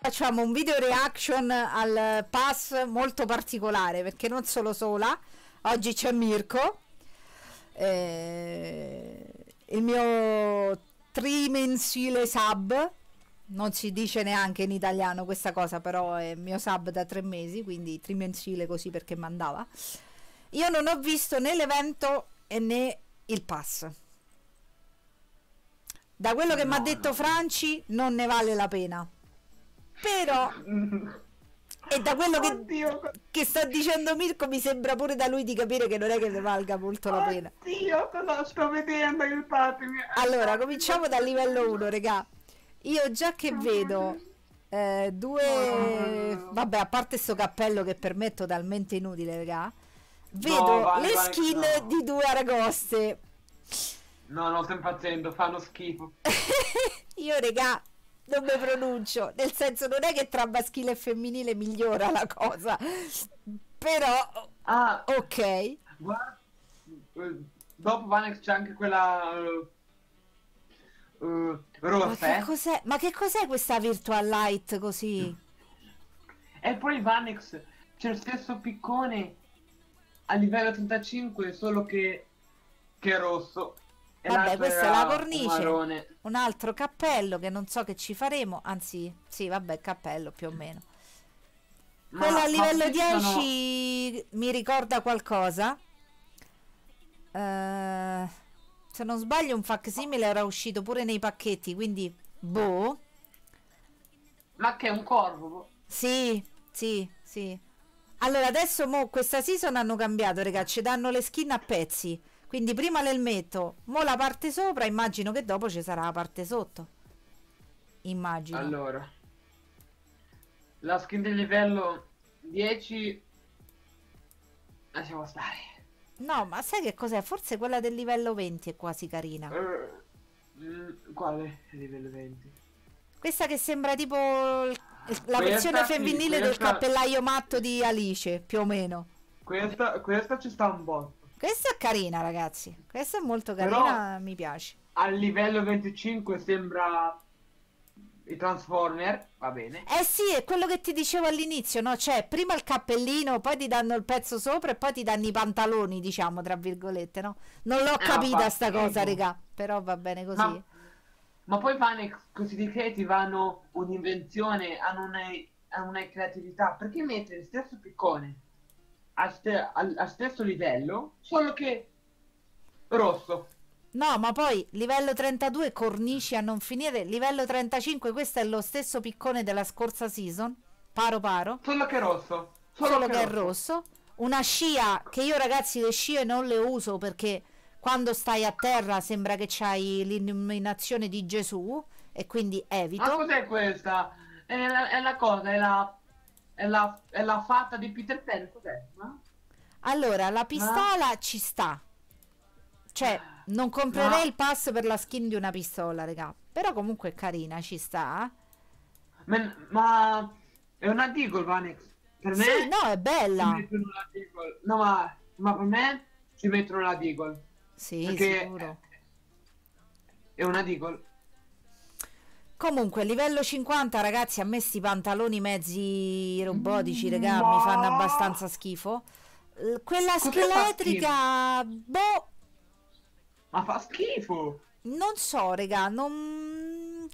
Facciamo un video reaction al pass molto particolare perché non solo sola, oggi c'è Mirko, eh, il mio trimensile sub, non si dice neanche in italiano questa cosa, però è il mio sub da tre mesi, quindi trimensile così perché mandava. Io non ho visto né l'evento né il pass. Da quello che No, mi ha detto no. Franci non ne vale la pena. Però e da quello che, che sta dicendo Mirko mi sembra pure da lui di capire che non è che ne valga molto la pena. oddio, cosa sto vedendo, aiutatemi. Allora, cominciamo dal livello 1, regà. Io già che vedo eh, due... Vabbè, a parte sto cappello che per me è totalmente inutile, regà. Vedo No, vale, le vale, skin no. di due aragoste. No, no, sto impazzendo, fanno schifo. Io, regà, non mi pronuncio. Nel senso, non è che tra maschile e femminile migliora la cosa. Però, Ah, ok. guarda, eh, dopo Vanex c'è anche quella eh, Ma rossa, che cos'è? Ma che cos'è questa virtual light così? E poi Vanex c'è il stesso piccone a livello 35, solo che, che è rosso. E Vabbè, questa è la cornice. un. Un altro cappello che non so che ci faremo. Anzi, sì, vabbè, cappello più o meno. Ma- Quello a livello qui ci sono- 10 mi ricorda qualcosa. Eh, se non sbaglio, un facsimile era uscito pure nei pacchetti. Quindi, boh. Ma che è un corvo? Sì, sì, sì. Allora, adesso mo, questa season hanno cambiato, raga, ci danno le skin a pezzi. Quindi prima l'elmetto, mo la parte sopra, immagino che dopo ci sarà la parte sotto. Immagino. Allora, la skin del livello 10 lasciamo stare. No, ma sai che cos'è? Forse quella del livello 20 è quasi carina. Mm, quale livello 20? Questa che sembra tipo il- la Questa versione sì, femminile del questa- cappellaio matto di Alice, più o meno. Questa, questa ci sta un botto. Questa è carina, ragazzi. Questa è molto Però- carina, mi piace. Al livello 25 sembra i Transformer, va bene. Eh sì, è quello che ti dicevo all'inizio, no? Cioè, prima il cappellino, poi ti danno il pezzo sopra e poi ti danno i pantaloni, diciamo, tra virgolette, no? Non l'ho Eh, capita sta cosa, regà. Però va bene così. Ma, ma poi Vanex, questi decreti vanno un'invenzione, hanno una, hanno una creatività. Perché mettere il stesso piccone a, ste- al, a stesso livello, solo che rosso? No, ma poi livello 32 cornici a non finire, livello 35 questo è lo stesso piccone della scorsa season, paro paro, Solo che rosso. Solo, solo che è rosso. Una scia che io ragazzi le scie non le uso perché quando stai a terra sembra che c'hai l'illuminazione di Gesù e quindi Ma evito. cos'è questa? È la, è la cosa, è la, è la, è la fatta di Peter Pan, cos'è? Ma? Allora, la pistola ci sta. Cioè, non comprerei Ma- il pass per la skin di una pistola, raga. Però comunque è carina, ci sta. Ma, ma è una Deagle, Vanex. Per me Sì, no, è bella. No, ma, ma per me ci mettono la Deagle. Sì, Perché sicuro. è una Deagle. Comunque, livello 50, ragazzi, a me sti pantaloni mezzi robotici, raga, Ma- mi fanno abbastanza schifo. L- Quella Cos'è scheletrica, boh, Ma fa schifo. non so, raga, non...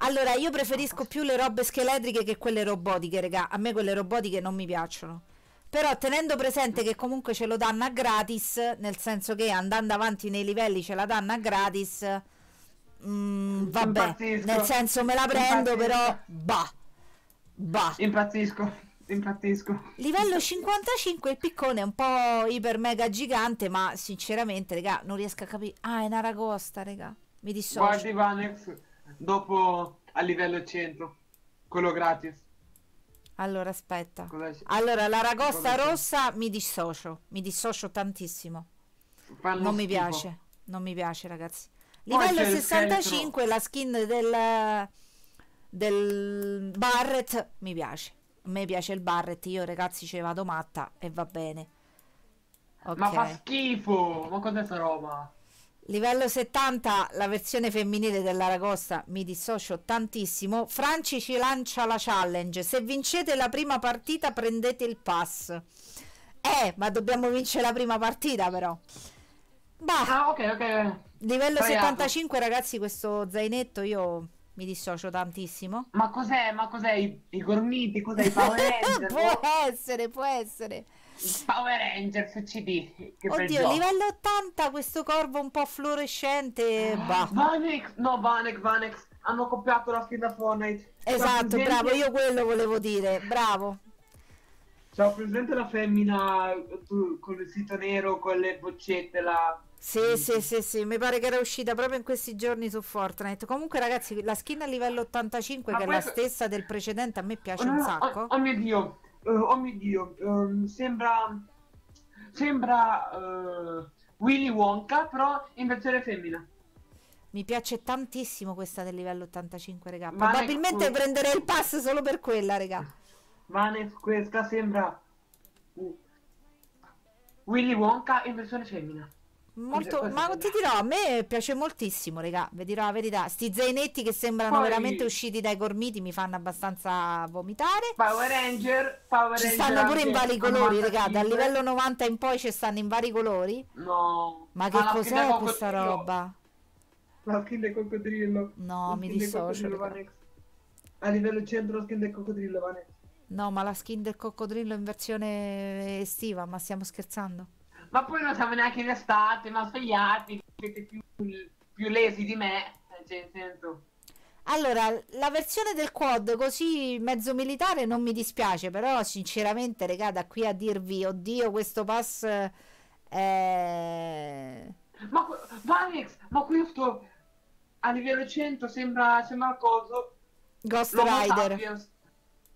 Allora, io preferisco più le robe scheletriche che quelle robotiche, raga. A me quelle robotiche non mi piacciono. Però tenendo presente che comunque ce lo danno a gratis, nel senso che andando avanti nei livelli ce la danno a gratis, mm, vabbè, Impazzisco. nel senso me la prendo, Impazzisco. però bah, bah. Impazzisco. Impazzisco. Livello 55 il piccone è un po' iper mega gigante, ma sinceramente, raga, non riesco a capire. Ah, è un'aragosta, raga. Mi dissocio. Guardi Vanex dopo a livello 100. Quello gratis. Allora, aspetta. Allora, l'aragosta Cosa c'è? rossa mi dissocio, mi dissocio tantissimo. Fanno Non mi schifo. piace, non mi piace, ragazzi. Livello c'è il 65, la skin del, del Barret mi piace. A me piace il Barret, io ragazzi ci vado matta e va bene. Ma fa schifo! Ma cos'è sta roba? Livello 70, la versione femminile dell'Aragosta, mi dissocio tantissimo. Franci ci lancia la challenge. Se vincete la prima partita prendete il pass. Eh, ma dobbiamo vincere la prima partita però. Bah, Ah, ok, ok. livello Sbagliato. 75 ragazzi, questo zainetto io mi dissocio tantissimo. Ma cos'è? Ma cos'è? I, i gormiti? Cos'è? I Power Ranger? può essere, può essere. Power Rangers CD. Che Oddio, livello 80, questo corvo un po' fluorescente. Bah. Vanex, no, Vanex, Vanex. Hanno copiato la skin da Fortnite. Esatto, presente- bravo, io quello volevo dire, bravo. C'ho presente la femmina con il sito nero, con le boccette, la... Sì, sì, sì, sì, mi pare che era uscita proprio in questi giorni su Fortnite. Comunque, ragazzi, la skin a livello 85, Ma che è la stessa del precedente, a me piace Oh, un no, sacco. Oh, oh mio Dio, eh, oh mio Dio, ehm, sembra... Sembra... eh, Willy Wonka, però in versione femmina. Mi piace tantissimo questa del livello 85, raga. Probabilmente prenderei il pass solo per quella, raga. Vanex, questa sembra... Willy Wonka in versione femmina. Molto, Questo- ma ti dirò, a me piace moltissimo, raga. Vi dirò la verità. Sti zainetti che sembrano Poi- veramente usciti dai gormiti mi fanno abbastanza vomitare. Power Ranger, Power Ci Ranger stanno pure in vari colori. 95. Dal livello 90 in poi ci stanno in vari colori. No. Ma che cos'è questa roba? La skin del coccodrillo. No, mi dissocio. A livello 100 la skin del coccodrillo, Vanex. No, ma la skin del coccodrillo in versione estiva, ma stiamo scherzando? Ma poi non siamo neanche in estate, ma svegliati, siete più, più lesi di me. eh, Cioè, nel senso... Allora, la versione del quad così mezzo militare non mi dispiace, però sinceramente, raga, da qui a dirvi, oddio, questo pass è... Ma que- Vanex, ma questo a livello 100 sembra, sembra coso. Ghost Rider. sapiens.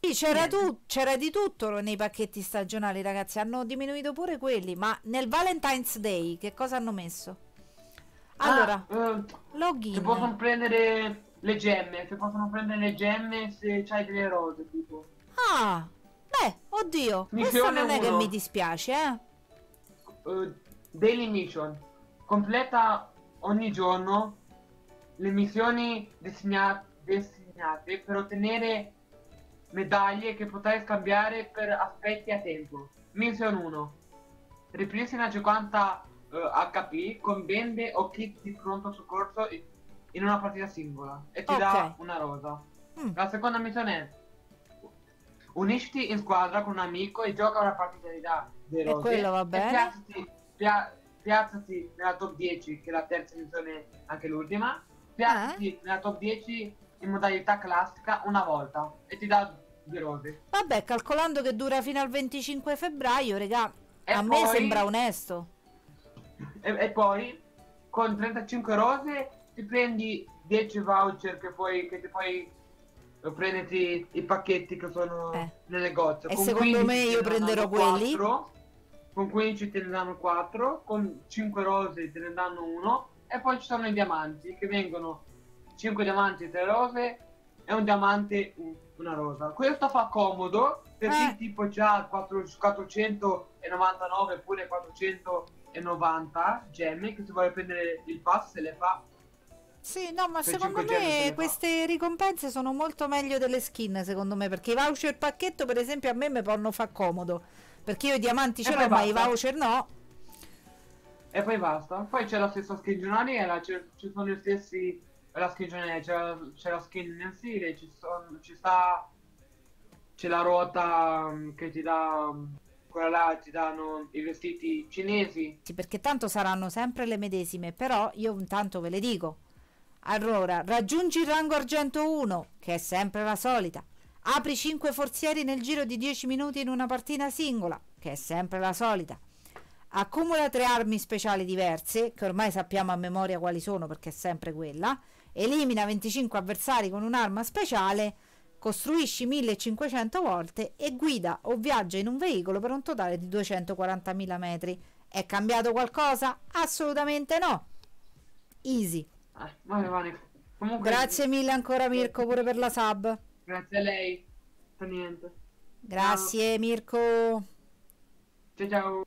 C'era, tu- c'era di tutto nei pacchetti stagionali, ragazzi. Hanno diminuito pure quelli. Ma nel Valentine's Day che cosa hanno messo? Allora, Ah, eh, login. si possono prendere le gemme, si possono prendere le gemme se c'hai delle rose, tipo. Ah, beh, oddio. Questo Missione non è che uno. mi dispiace, eh. Eh, daily mission. Completa ogni giorno le missioni destina- destinate per ottenere medaglie che potrai scambiare per aspetti a tempo. Mission 1. Ripristina 50 eh, HP con bende o kit di pronto soccorso in- una partita singola e ti dà Ok. una rosa. Mm. La seconda missione è unisciti in squadra con un amico e gioca una partita di da rose. quello va E bene. Piazzati, pia- piazzati nella top 10, che è la terza missione, anche l'ultima. Piazzati Eh? nella top 10 in modalità classica una volta e ti dà due rose. Vabbè, calcolando che dura fino al 25 febbraio, raga, E a me poi- sembra onesto. E, e poi con 35 rose ti prendi 10 voucher che poi che ti puoi eh, prenderti i pacchetti che sono Eh. nel negozio. E Con secondo 15 me io prenderò danno quelli. 4, con 15 te ne danno 4, con 5 rose te ne danno uno e poi ci sono i diamanti che vengono 5 diamanti e 3 rose e un diamante una rosa. Questo fa comodo per Eh. chi tipo già 4, 499 oppure 490 gemme che si vuole prendere il pass se le fa. Sì, no, ma Per secondo 5 gemme se me ne fa. queste ricompense sono molto meglio delle skin, secondo me, perché i voucher pacchetto, per esempio, a me mi fanno fa comodo. Perché io i diamanti ce l'ho, ma i voucher no. E poi basta. Poi c'è la stessa skin giornaliera, c'è- ci sono gli stessi. La skin c'è, la- la skin mensile, ci, ci sta. C'è la ruota mm, che ti dà. mm, Quella là ti danno i vestiti cinesi. Sì, perché tanto saranno sempre le medesime, però io intanto ve le dico. Allora, raggiungi il rango argento 1, che è sempre la solita. Apri 5 forzieri nel giro di 10 minuti in una partita singola, che è sempre la solita. Accumula 3 armi speciali diverse, che ormai sappiamo a memoria quali sono perché è sempre quella. Elimina 25 avversari con un'arma speciale. Costruisci 1500 volte e guida o viaggia in un veicolo per un totale di 240.000 metri. È cambiato qualcosa? Assolutamente no. Easy. Eh, vabbè, Vanex. Comunque. Grazie mille ancora Mirko pure per la sub. Grazie a lei. Per niente. Grazie Mirko. Ciao ciao.